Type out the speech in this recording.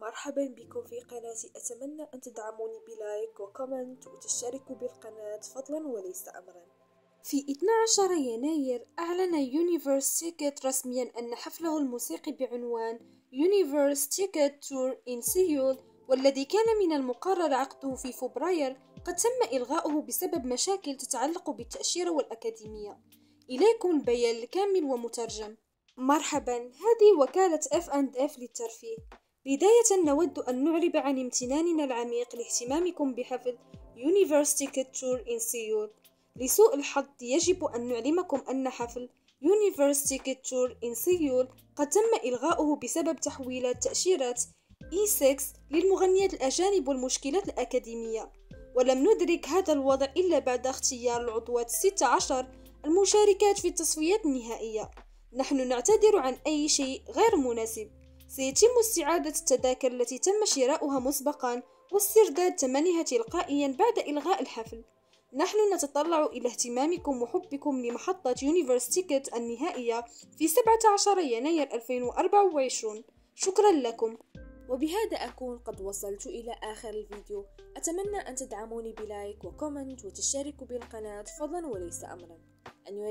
مرحبا بكم في قناتي. أتمنى أن تدعموني ب like و comment وتشتركوا بالقناة فضلا وليس أمرا. في 12 يناير أعلن Universe Ticket رسميا أن حفله الموسيقي بعنوان Universe Ticket tour in Seoul والذي كان من المقرر عقده في فبراير قد تم إلغاؤه بسبب مشاكل تتعلق بالتأشيرة والأكاديمية. إليكم البيان الكامل ومترجم. مرحبا. هذه وكالة F&F للترفيه. بداية نود أن نعرب عن امتناننا العميق لاهتمامكم بحفل University Ticket Tour in Seoul. لسوء الحظ يجب أن نعلمكم أن حفل University Ticket Tour in Seoul قد تم إلغاؤه بسبب تحويلات تأشيرات E6 للمغنيات الأجانب والمشكلات الأكاديمية. ولم ندرك هذا الوضع إلا بعد اختيار العضوات الستة عشر المشاركات في التصفيات النهائية. نحن نعتذر عن أي شيء غير مناسب. سيتم استعادة التذاكر التي تم شراؤها مسبقا واسترداد ثمنها تلقائيا بعد إلغاء الحفل. نحن نتطلع إلى اهتمامكم وحبكم لمحطة Universe Ticket النهائية في 17 يناير 2024 شكرا لكم. وبهذا أكون قد وصلت إلى آخر الفيديو. أتمنى أن تدعموني ب like و comment وتشتركوا بالقناة فضلا وليس أمرا. 안녕